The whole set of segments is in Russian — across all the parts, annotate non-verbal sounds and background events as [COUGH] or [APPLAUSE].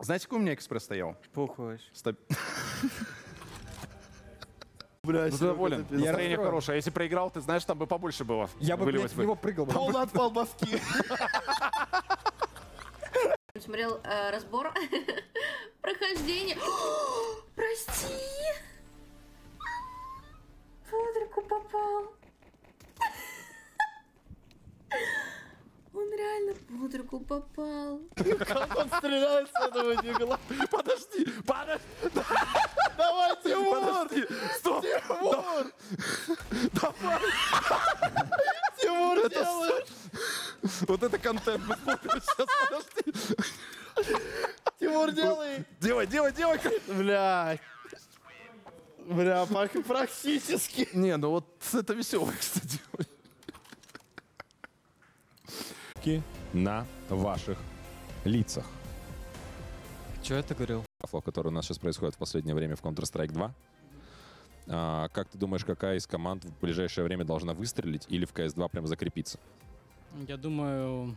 Знаете, какой у меня экспресс стоял? Пухаешь. Стаб- Бля, Ну, ты доволен. Я Настроение хорошее. А если проиграл, ты знаешь, там бы побольше было. Я бы, блядь, в него прыгал. бы. Он отпал баски. Смотрел э, разбор [LAUGHS] прохождения. [GASPS] Прости! Под руку попал. Он реально под руку попал. Как он стреляет с этого дигла. Подожди, подожди, Давай, Тимур! подожди. Стоп. Тимур! Давай. Тимур, Это делаешь! Вот это контент мы смотрим сейчас. Подожди. Тимур, делай! Делай, делай, делай. Бля. Бля, практически. Не, ну вот это веселое, кстати. На ваших лицах. Че это говорил? Фло, который у нас сейчас происходит в последнее время в Counter-Strike 2. А, как ты думаешь, какая из команд в ближайшее время должна выстрелить или в CS2 прям закрепиться? Я думаю,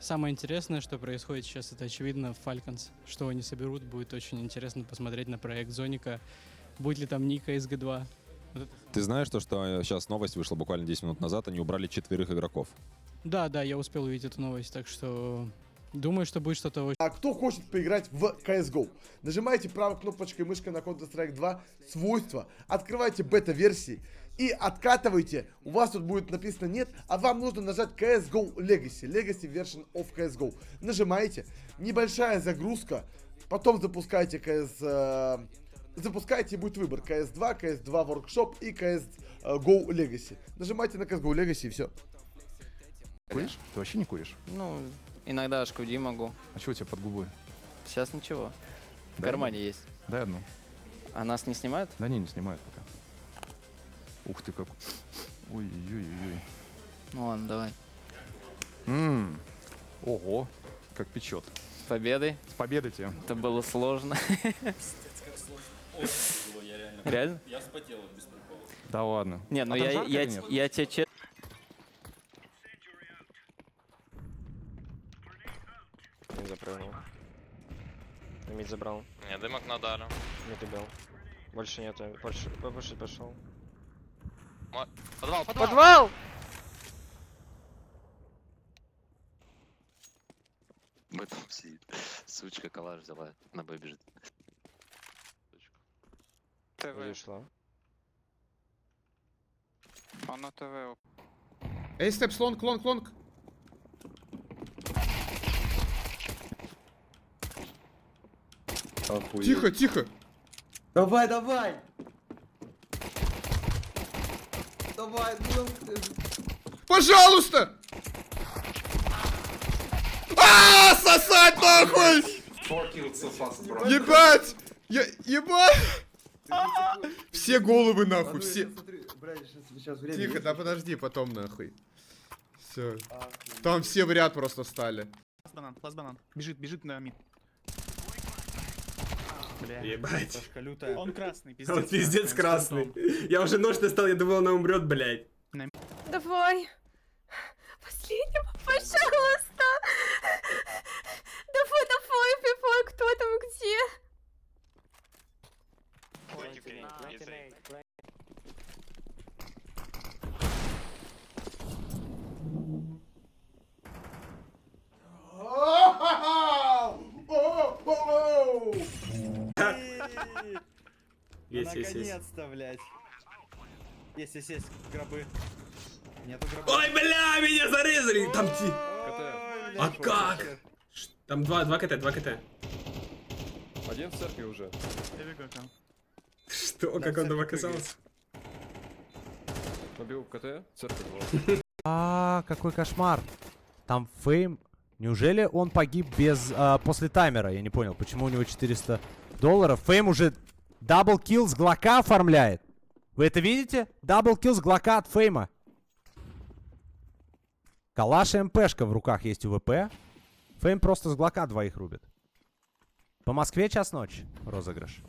самое интересное, что происходит сейчас, это очевидно Falcons. Что они соберут, будет очень интересно посмотреть на проект Зоника. Будет ли там Ника из Г2. Ты знаешь то, что сейчас новость вышла буквально 10 минут назад, они убрали четверых игроков. Да, да, я успел увидеть эту новость, так что думаю, что будет что-то очень А кто хочет поиграть в CSGO? Нажимаете правой кнопочкой мышкой на Counter-Strike 2 свойства, открывайте бета-версии и откатывайте. У вас тут будет написано нет, а вам нужно нажать CSGO Legacy, Legacy Version of CSGO. Нажимаете, небольшая загрузка, потом запускаете CS... э, запускаете и будет выбор CS2, CS2 Workshop и CSGO Legacy. Нажимайте на CSGO Legacy и все. Куришь? Ты вообще не куришь? Ну, иногда шкуди могу. А что у тебя под губой? Сейчас ничего. В Дай кармане есть. Дай одну. А нас не снимают? Да не, не снимают пока. Ух ты как. Ой-ой-ой. Ну ладно, давай. Ммм. Ого, как печет. С победой. С победой тебе. Это было сложно. Реально? Да ладно. Не, ну А там я, жарко я, или нет? я тебе Мид запрыгнул. Мид забрал. Не, дымок надали. Мид убил. Больше нету. Больше, больше пошел. Подвал, подвал! Подвал! Мы там сидит. Сучка калаш взяла. На Б бежит. Т шла. Он на ТВ. Эй, степ, слон, клон, клонг. Тихо, тихо. Давай, давай! Давай, ну... Пожалуйста! А, сосать нахуй! Ебать! Я, ебать! Все головы нахуй, все. Тихо, да подожди, потом нахуй. Все. Там все в ряд просто стали. банан, ласт банан. Бежит, бежит на мид. Бля, Ебать. лютая. Он красный, пиздец. Он пиздец красный. Я уже нож достал, я думал, она умрет, блядь. Давай. Последнего, пожалуйста. Давай, давай, убивай, кто там где? Есть, есть, есть. Наконец-то, блядь. Есть, есть, есть. Гробы. Нету гробы. Ой, бля, меня зарезали! Там ти... Ой, А как? Там два, два КТ, два КТ. Один в церкви уже. Я бегу там. Что, как он там оказался? Побил КТ, церковь [LAUGHS] А, какой кошмар. Там Фейм... Неужели он погиб без... а, после таймера? Я не понял, почему у него 400 долларов. Фейм уже double kill с Глока оформляет. Вы это видите? Double kill с Глока от Фейма. Калаш и МПшка в руках есть у ВП. Фейм просто с Глока двоих рубит. По Москве час ночи. Розыгрыш.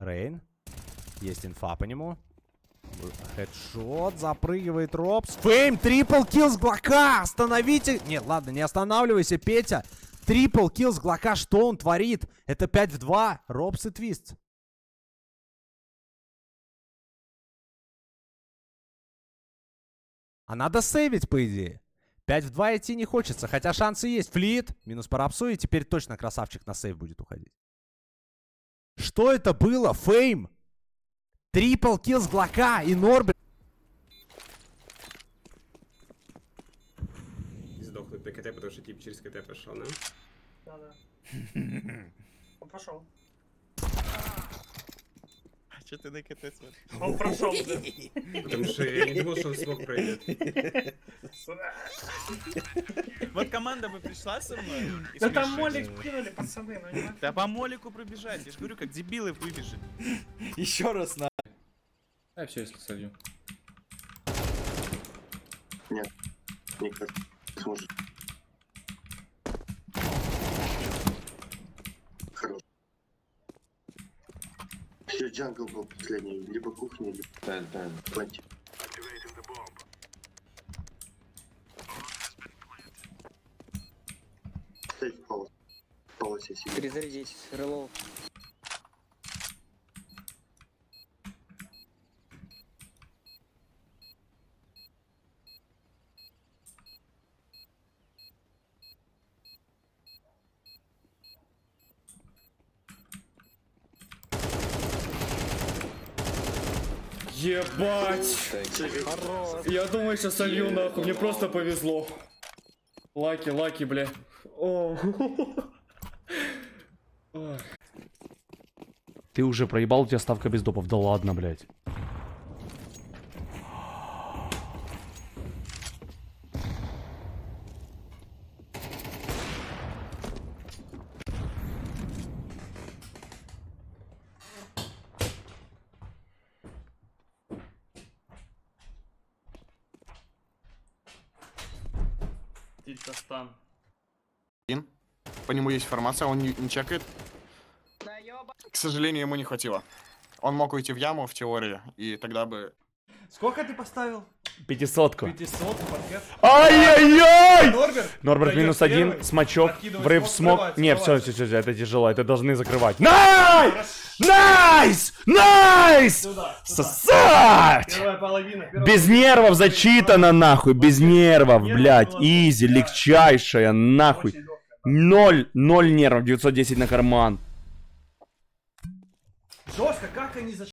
Рейн. Есть инфа по нему. Хедшот, запрыгивает Ропз. Фейм, triple kill с Глока! Остановите! Нет, ладно, не останавливайся, Петя. Трипл килл с Глока, что он творит? Это 5 в 2. Робс и Твист. А надо сейвить, по идее. 5 в 2 идти не хочется, хотя шансы есть. Флит, минус по рапсу, и теперь точно красавчик на сейв будет уходить. Что это было? Фейм! Трипл килл с Глока и Норберт. Сдохнуть на КТ, потому что тип через КТ пошел, да? Да, да. Он пошел. А что ты на КТ смотришь? Он прошел. Потому что я не думал, что он смог пройдет. Вот команда бы пришла со мной. и Да там смешали. молик кинули, пацаны, ну не Да по молику пробежать. Я же говорю, как дебилы выбежали. Еще раз на. А все, если солью. Нет, никак не сможет. Джангл был последний. Либо кухня, либо... Да, да. Планти. Полос. Полосе сидит. Перезарядитесь, релоу. Ебать! Я думаю, сейчас солью нахуй, мне просто повезло. Лаки, лаки, бля. О. Ты уже проебал, у тебя ставка без допов. Да ладно, блядь. Тильтостан. По нему есть информация, он не, не чекает. К сожалению, ему не хватило. Он мог уйти в яму в теории, и тогда бы... Сколько ты поставил? Пятисотку. 500 паркет. Ай-яй-яй! Норберт. Норберт минус один, смачок, врыв смог, Не, все, скрывать. все, все, это тяжело, это должны закрывать. Найс! Найс! Найс! Сосать! Первая половина. первая Без нервов зачитано, нахуй, без нервов, блядь, изи, легчайшая, нахуй. Ноль, ноль нервов, 910 на карман. Жестко, как они зашли?